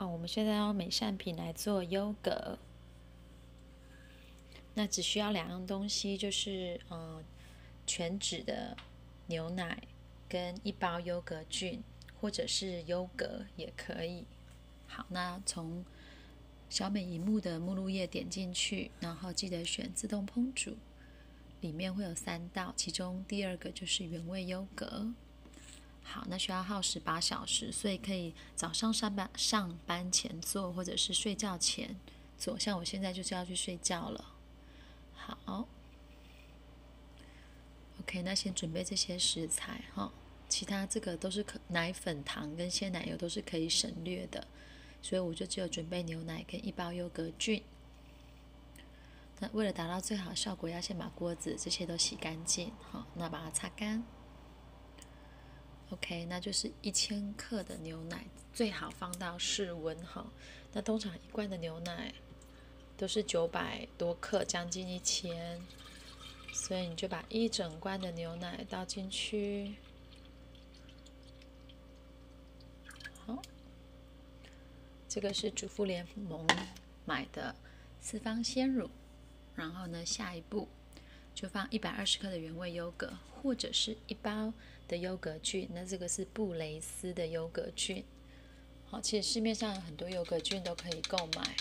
哦，我们现在用美善品来做优格，那只需要两样东西，就是嗯，全脂的牛奶跟一包优格菌，或者是优格也可以。好，那从小美荧幕的目录页点进去，然后记得选自动烹煮，里面会有三道，其中第二个就是原味优格。好，那需要耗时八小时，所以可以早上上班上班前做，或者是睡觉前做。像我现在就是要去睡觉了。好，OK，那先准备这些食材哈，其他这个都是可奶粉、糖跟鲜奶油都是可以省略的，所以我就只有准备牛奶跟一包优格菌。那为了达到最好效果，要先把锅子这些都洗干净，好，那把它擦干。OK，那就是一千克的牛奶，最好放到室温哈。那通常一罐的牛奶都是九百多克，将近一千，所以你就把一整罐的牛奶倒进去。好，这个是主妇联盟买的四方鲜乳，然后呢，下一步就放一百二十克的原味优格，或者是一包。的优格菌，那这个是布雷斯的优格菌。好，其实市面上有很多优格菌都可以购买，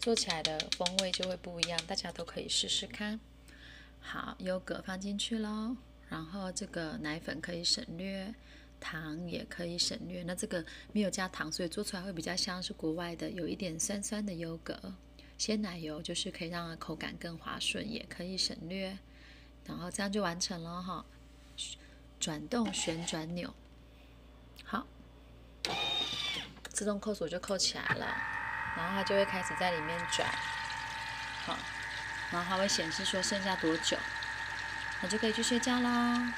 做起来的风味就会不一样，大家都可以试试看。好，优格放进去喽，然后这个奶粉可以省略，糖也可以省略。那这个没有加糖，所以做出来会比较像是国外的有一点酸酸的优格。鲜奶油就是可以让它口感更滑顺，也可以省略。然后这样就完成了哈。转动旋转钮，好，自动扣锁就扣起来了，然后它就会开始在里面转，好，然后它会显示说剩下多久，那就可以去睡觉啦。